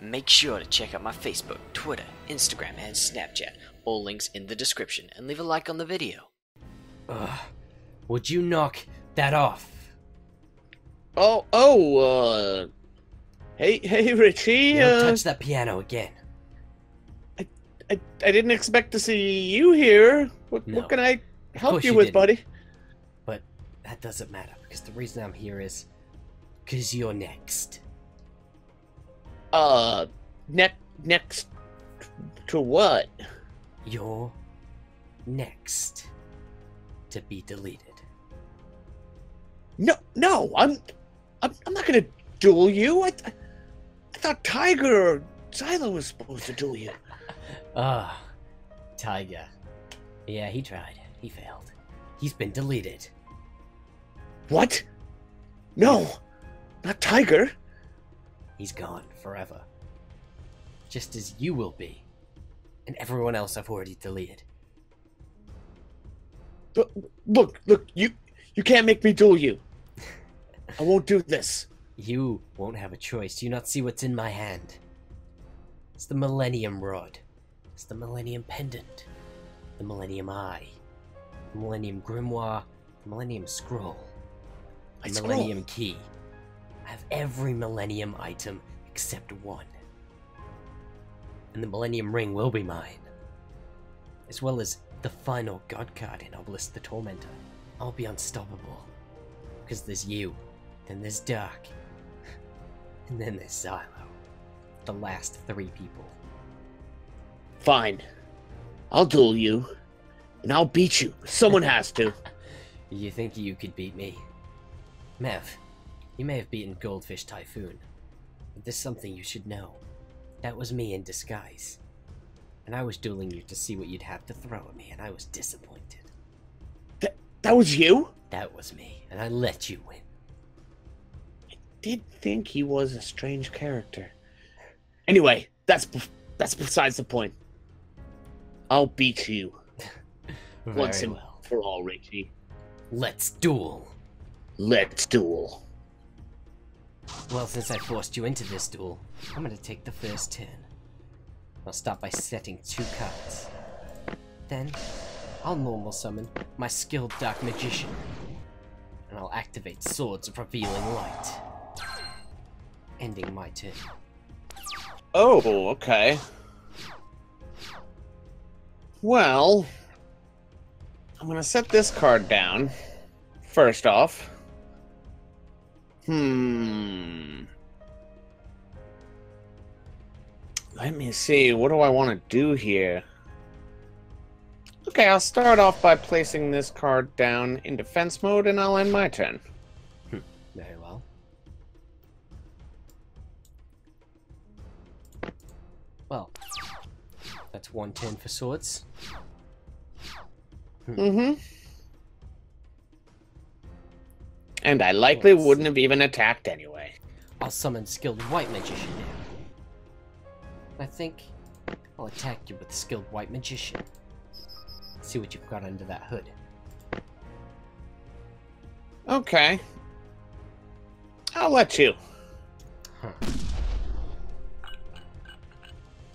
Make sure to check out my Facebook, Twitter, Instagram, and Snapchat. All links in the description, and leave a like on the video. Ugh. Would you knock that off? Oh, oh, uh. Hey, hey, Ritchie. Don't Uh, touch that piano again. I, I I didn't expect to see you here. What, No. what can I help you you with, didn't. buddy? But that doesn't matter because the reason I'm here is because you're next. Uh, ne- next to what? You're next to be deleted. No, no, I'm, I'm, I'm not gonna duel you. I, I thought Tiger or Xylo was supposed to duel you. Ah, Tiger. Yeah, he tried. He failed. He's been deleted. What? No, not Tiger. He's gone forever. Just as you will be. And everyone else I've already deleted. Look, look, look, you, you can't make me duel you. I won't do this. You won't have a choice. Do you not see what's in my hand? It's the Millennium Rod. It's the Millennium Pendant. The Millennium Eye. The Millennium Grimoire. The Millennium Scroll. The scroll. Millennium Key. I have every Millennium item except one. And the Millennium Ring will be mine. As well as the final God card in Obelisk the Tormentor. I'll be unstoppable. Because there's you, then there's Dark, and then there's Xylo. The last three people. Fine. I'll duel you, and I'll beat you. Someone has to. You think you could beat me? Mev, you may have beaten Goldfish Typhoon, but there's something you should know. That was me in disguise. And I was dueling you to see what you'd have to throw at me, and I was disappointed. That was you? That was me, and I let you win. I did think he was a strange character. Anyway, that's that's besides the point. I'll beat you once and well. for all, Ritchie. Let's duel. Let's duel. Well, since I forced you into this duel, I'm gonna take the first turn. I'll start by setting two cards. Then, I'll normal summon my skilled Dark Magician. And I'll activate Swords of Revealing Light. Ending my turn. Oh, okay. Well, I'm gonna set this card down. First off. Hmm. Let me see. What do I want to do here? Okay, I'll start off by placing this card down in defense mode, and I'll end my turn. Very well. Well, that's one turn for swords. Mm-hmm. And I likely Yes. wouldn't have even attacked anyway. I'll summon skilled white magician now. I think I'll attack you with skilled white magician. See what you've got under that hood. Okay. I'll let you. Huh.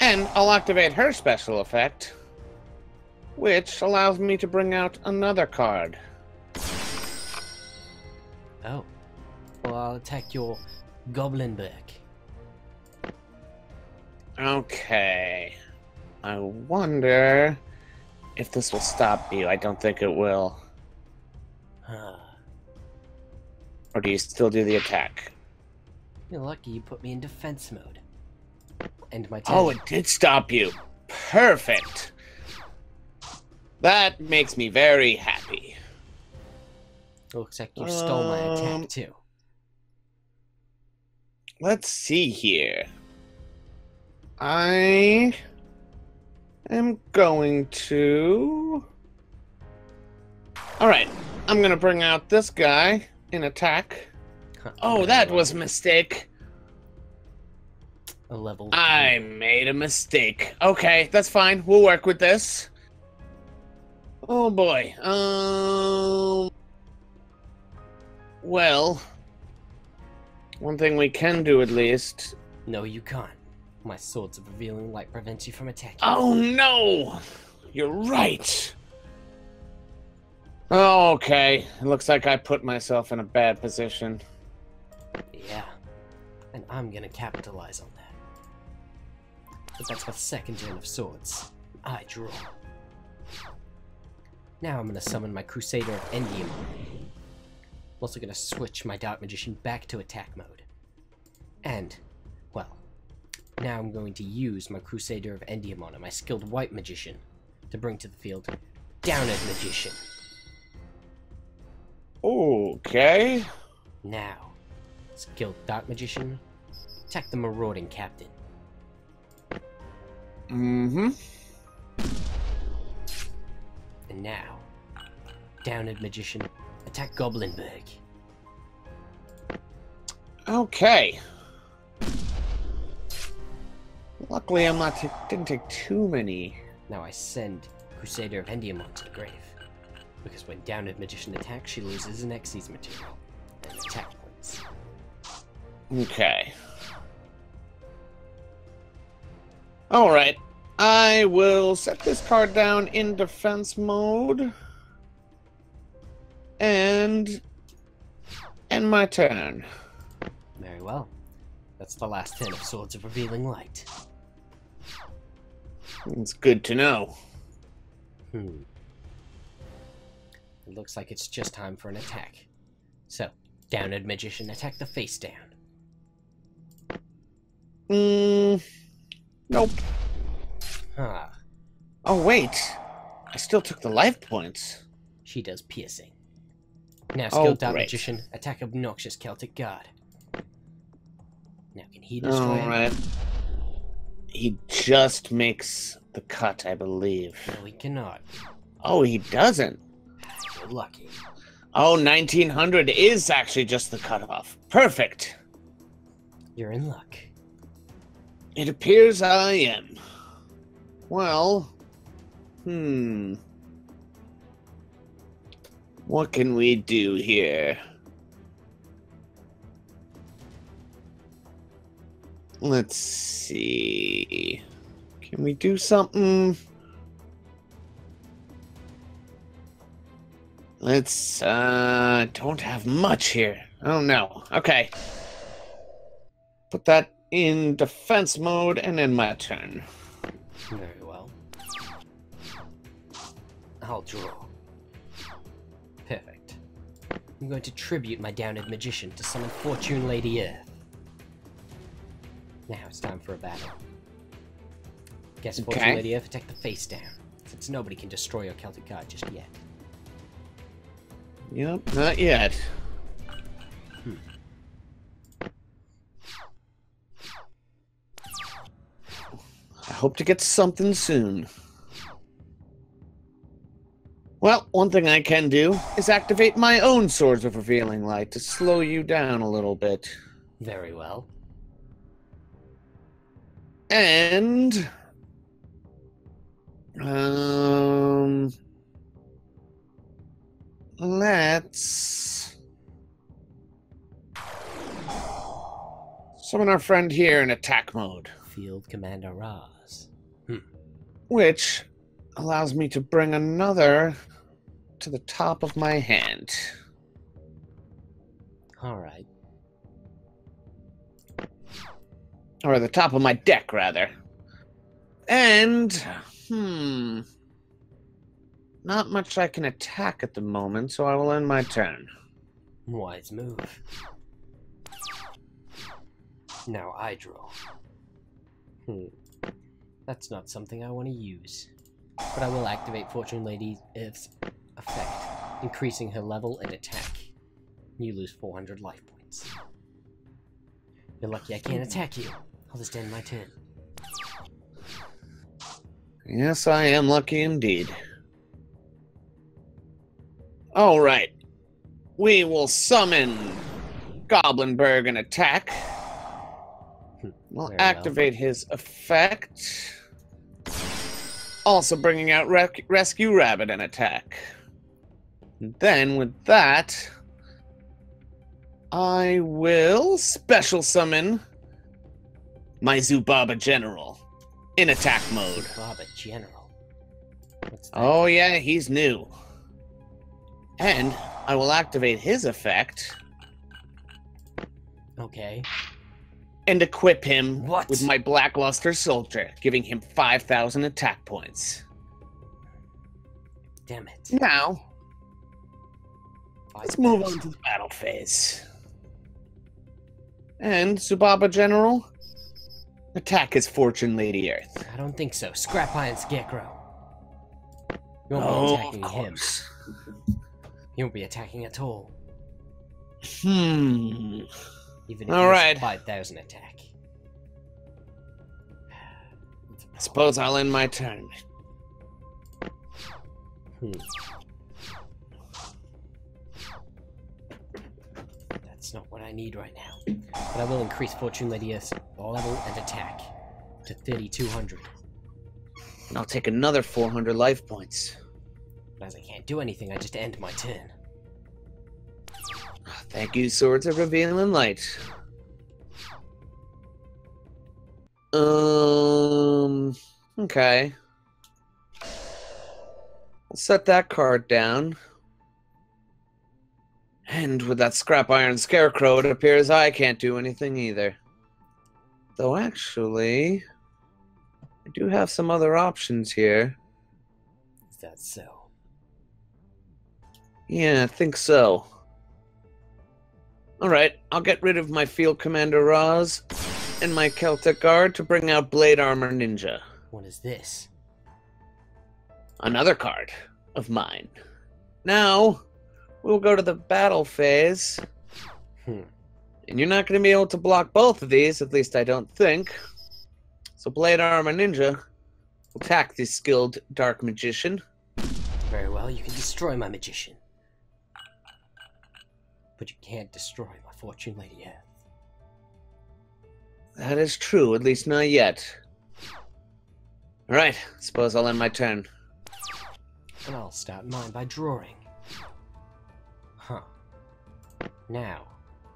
And I'll activate her special effect, which allows me to bring out another card. I'll attack your goblin back. Okay. I wonder if this will stop you. I don't think it will. Huh. Or do you still do the attack? You're lucky you put me in defense mode. End my turn. Oh, it did stop you. Perfect. That makes me very happy. Looks like you stole my Um, attack too. Let's see here. I am going to. Alright, I'm gonna bring out this guy in attack. Oh, that was a mistake. a level. I made a mistake. Okay, that's fine. We'll work with this. Oh boy. Um. Well, one thing we can do at least. No, you can't. My swords of revealing light prevents you from attacking. Oh no! You're right. Okay, it looks like I put myself in a bad position. Yeah. And I'm gonna capitalize on that. But that's my second turn of swords. I draw. Now I'm gonna summon my Crusader of Endymion. I'm also gonna switch my Dark Magician back to attack mode. And, well, now I'm going to use my Crusader of Endymion and my skilled White Magician to bring to the field Downed Magician. Okay. Now, skilled Dark Magician, attack the Marauding Captain. Mm-hmm. And now, Downed Magician, attack Goblindbergh. Okay. Luckily, I'm not. T- didn't take too many. Now I send Crusader of Endymion to the grave. Because when Downed Magician attacks, she loses an Xyz material and attack points. Okay. All right. I will set this card down in defense mode. And end my turn. Very well. That's the last turn of Swords of Revealing Light. It's good to know. Hmm. It looks like it's just time for an attack. So, Downed Magician, attack the face down. Mm, nope. Ah, Oh wait, I still took the life points. she does piercing. Now, Oh, skilled Dark. Magician, attack Obnoxious Celtic Guard. Now, can he destroy All right. He just makes the cut, I believe. No, he cannot. Oh, he doesn't. You're lucky. Oh, 1900 is actually just the cutoff. Perfect. You're in luck. It appears I am. Well, hmm. What can we do here? Let's see. Can we do something? Let's, uh, don't have much here. Oh no. Okay. Put that in defense mode and in my turn. Very well. I'll draw. I'm going to tribute my downed magician to summon Fortune Lady Earth. Now it's time for a battle. Guess Fortune Okay. Lady Earth attack the face down, since nobody can destroy your Celtic Guard just yet. Yep, not yet. Hmm. I hope to get something soon. Well, one thing I can do is activate my own Swords of Revealing Light to slow you down a little bit. Very well. And um let's summon our friend here in attack mode, Field Commander Rahz. which allows me to bring another to the top of my hand. Alright. Or the top of my deck, rather. And, hmm. Not much I can attack at the moment, so I will end my turn. Wise move. Now I draw. Hmm. That's not something I want to use. But I will activate Fortune Lady Earth's effect, increasing her level and attack. You lose 400 life points. You're lucky I can't attack you. I'll just end my turn. Yes, I am lucky indeed. All right. We will summon Goblindbergh and attack. Hmm, we'll Very well. activate his effect. Also bringing out Rec- Rescue Rabbit and attack. And then with that, I will special summon my Zubaba General in attack mode. Baba General. Oh, yeah, he's new. And I will activate his effect Okay. and equip him What? with my Blackluster Soldier, giving him 5,000 attack points. Damn it. Now, let's move on to the battle phase. And Zubaba General, attack his Fortune Lady Earth. I don't think so. Scrap Iron Scarecrow. You won't Oh, be attacking him. course. You won't be attacking at all. Hmm. Even if right. 5,000 attack. It's a problem. Suppose I'll end my turn. Hmm. That's not what I need right now. But I will increase Fortune Earth's level and attack to 3200. And I'll take another 400 life points. But as I can't do anything, I just end my turn. Thank you, Swords of Revealing Light. Um. Okay. I'll set that card down. And with that scrap iron scarecrow, it appears I can't do anything either. Though actually, I do have some other options here. Is that so? Yeah, I think so. Alright, I'll get rid of my Field Commander Roz and my Celtic Guard to bring out Blade Armor Ninja. What is this? Another card of mine. Now, we'll go to the battle phase. Hmm. And you're not going to be able to block both of these, at least I don't think. So Blade Armor Ninja will attack this skilled Dark Magician. Very well, you can destroy my magician. But you can't destroy my Fortune Lady Earth. That is true, at least not yet. Alright, suppose I'll end my turn. And I'll start mine by drawing. Huh. Now,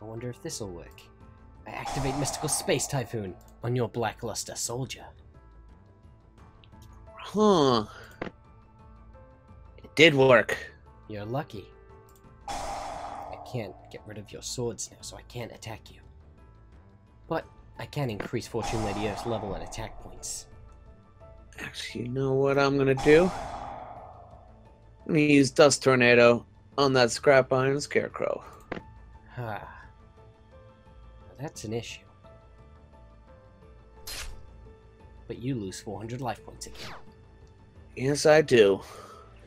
I wonder if this'll work. I activate Mystical Space Typhoon on your Blackluster Soldier. Huh. It did work. You're lucky. I can't get rid of your swords now, so I can't attack you. But I can increase Fortune Lady Earth's level and attack points. Actually, you know what I'm gonna do? I'm gonna use Dust Tornado on that Scrap Iron Scarecrow. Ah. That's an issue. But you lose 400 life points again. Yes, I do.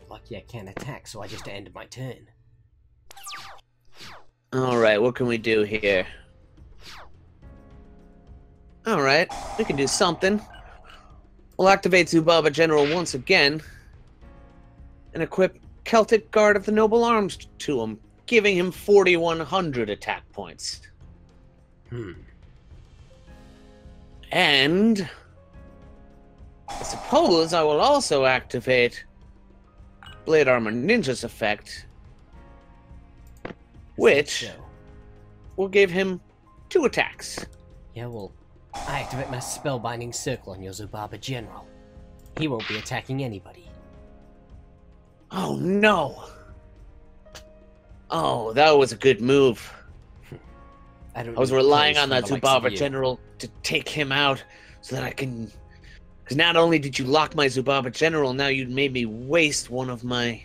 Lucky I can't attack, so I just end my turn. Alright, what can we do here? Alright, we can do something. We'll activate Zubaba General once again and equip Celtic Guard of the Noble Arms to him, giving him 4,100 attack points. Hmm. And I suppose I will also activate Blade Armor Ninja's effect, which will give him two attacks. Yeah, well, I activate my spellbinding circle on your Zubaba General. He won't be attacking anybody. Oh no! Oh, that was a good move. I don't. I was relying on that Zubaba. General to take him out so that I can. Because not only did you lock my Zubaba General, now you made me waste one of my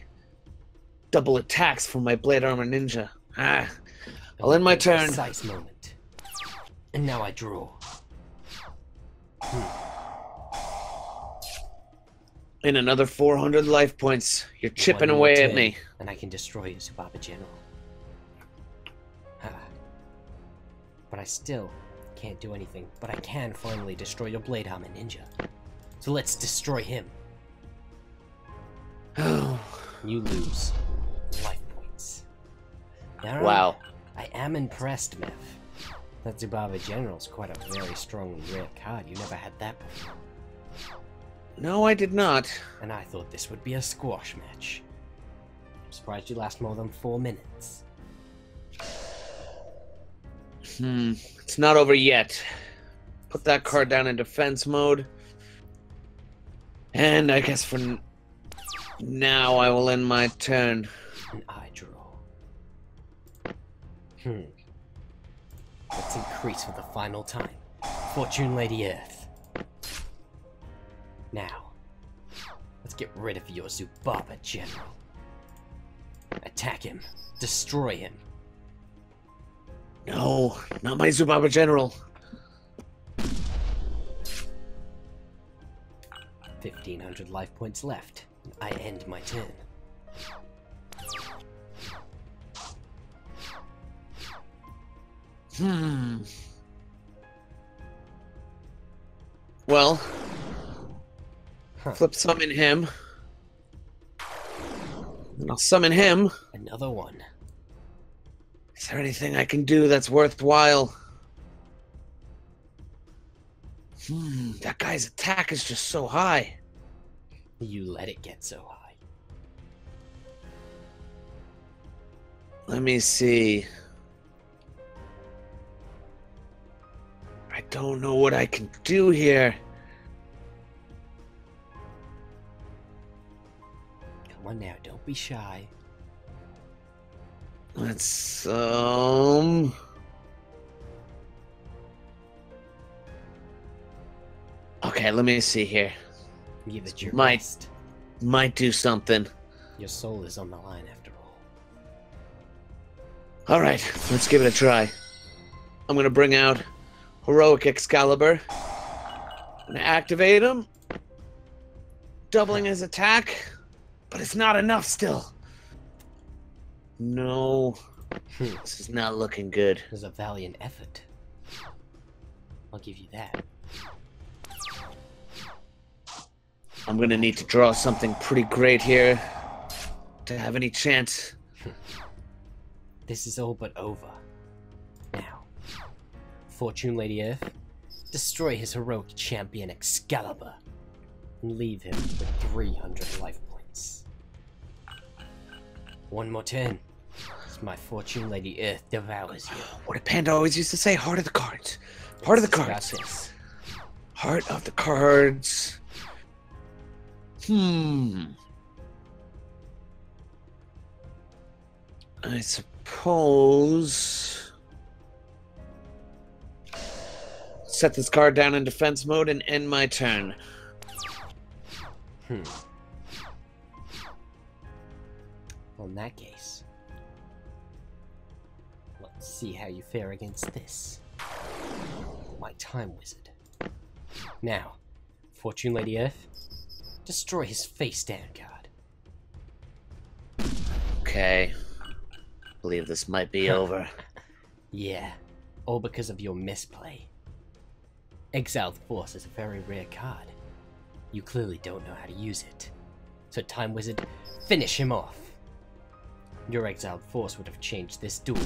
double attacks from my Blade Armor Ninja. Ah, I'll end my turn. Precise moment. And now I draw. In another 400 life points. You're chipping One away at me. And I can destroy your Zubaba General. But I still can't do anything. But I can finally destroy your Blade Armor Ninja. So let's destroy him. You lose life points. Now, wow. I am impressed, Mev. That Zubaba General's quite a very strong rare card. You never had that before. No, I did not. And I thought this would be a squash match. I'm surprised you last more than four minutes. Hmm. It's not over yet. Put that card down in defense mode. And I guess for now I will end my turn. An eye draw. Hmm. Let's increase for the final time. Fortune Lady Earth. Now, let's get rid of your Zubaba General. Attack him. Destroy him. No, not my Zubaba General. 1500 life points left. I end my turn. Hmm. Well, Huh. flip summon him. And I'll summon him. Another one. Is there anything I can do that's worthwhile? Hmm, that guy's attack is just so high. You let it get so high. Let me see. I don't know what I can do here. Come on now, don't be shy. Let's um Okay, let me see here. Give it your Might- best. Might do something. Your soul is on the line after all. All right, let's give it a try. I'm gonna bring out heroic Excalibur and activate him, doubling his attack, but it's not enough still. No, Hmm. this is not looking good. It was a valiant effort. I'll give you that. I'm gonna need to draw something pretty great here to have any chance. This is all but over. Now, Fortune Lady Earth, destroy his heroic champion Excalibur, and leave him with 300 life points. One more turn, as my Fortune Lady Earth devours you. What a Panda always used to say? Heart of the cards. Heart of the cards. Heart of the cards. Hmm. I suppose. Set this card down in defense mode and end my turn. Hmm. In that case, let's see how you fare against this. My Time Wizard. Now, Fortune Lady Earth, destroy his face down card. Okay. Believe this might be over. Yeah, all because of your misplay. Exiled Force is a very rare card. You clearly don't know how to use it. So, Time Wizard, finish him off. Your Exiled Force would have changed this duel.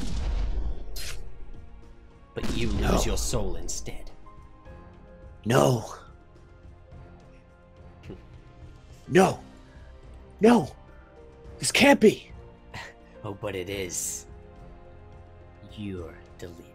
But you lose your soul instead. No. No. No. This can't be. Oh, but it is. You're deleted.